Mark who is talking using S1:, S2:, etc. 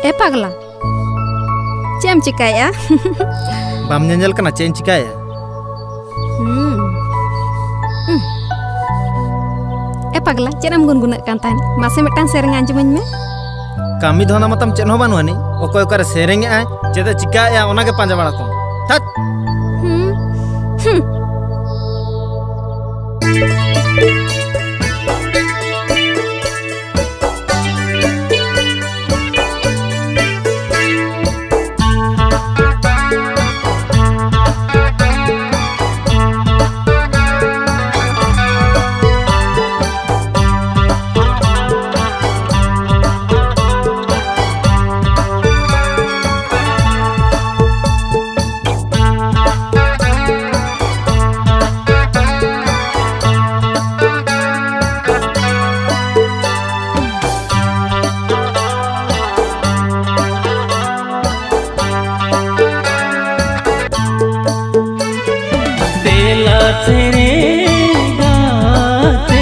S1: Eh pagla, cem cikaya?
S2: Bam nyanjal kena cem cika ya?
S1: hmm. Eh pagla, cem gun gungguna kantan. Masih metan sering anjuman me?
S2: Kami dhona matam cem hoban wani. Oke oke sering ya, jadi cikaya, onake panjang balakom. Tat.
S3: te